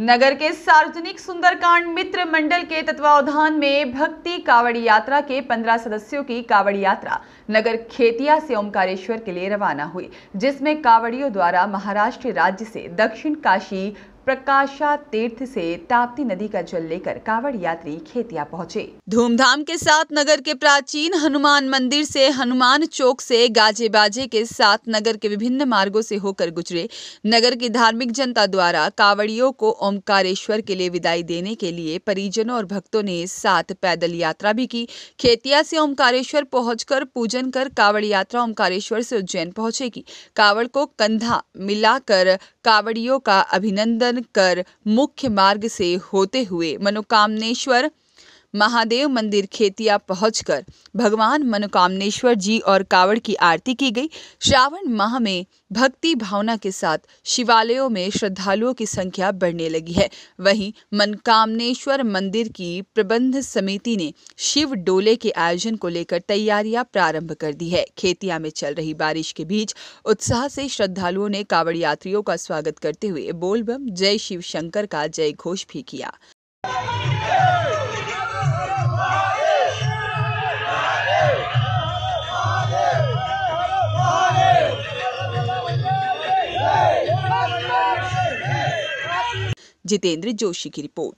नगर के सार्वजनिक सुंदरकांड मित्र मंडल के तत्वावधान में भक्ति कावड़ यात्रा के 15 सदस्यों की कावड़ यात्रा नगर खेतिया से ओमकारेश्वर के लिए रवाना हुई, जिसमें कावड़ियों द्वारा महाराष्ट्र राज्य से दक्षिण काशी प्रकाशा तीर्थ से ताप्ती नदी का जल लेकर कावड़ यात्री खेतिया पहुँचे। धूमधाम के साथ नगर के प्राचीन हनुमान मंदिर से हनुमान चौक से गाजे बाजे के साथ नगर के विभिन्न मार्गों से होकर गुजरे। नगर की धार्मिक जनता द्वारा कावड़ियों को ओमकारेश्वर के लिए विदाई देने के लिए परिजनों और भक्तों ने साथ पैदल यात्रा भी की। खेतिया से ओमकारेश्वर पहुंचकर पूजन कर कावड़ यात्रा ओमकारेश्वर से उज्जैन पहुंचेगी। कावड़ को कंधा मिलाकर कावड़ियों का अभिनंदन कर मुख्य मार्ग से होते हुए मनोकामनेश्वर महादेव मंदिर खेतिया पहुंचकर भगवान मनोकामनेश्वर जी और कावड़ की आरती की गई। श्रावण माह में भक्ति भावना के साथ शिवालयों में श्रद्धालुओं की संख्या बढ़ने लगी है। वहीं मनकामनेश्वर मंदिर की प्रबंध समिति ने शिव डोले के आयोजन को लेकर तैयारियाँ प्रारंभ कर दी है। खेतिया में चल रही बारिश के बीच उत्साह से श्रद्धालुओं ने कावड़ यात्रियों का स्वागत करते हुए बोलबम, जय शिव शंकर का जय घोष भी किया। जितेंद्र जोशी की रिपोर्ट।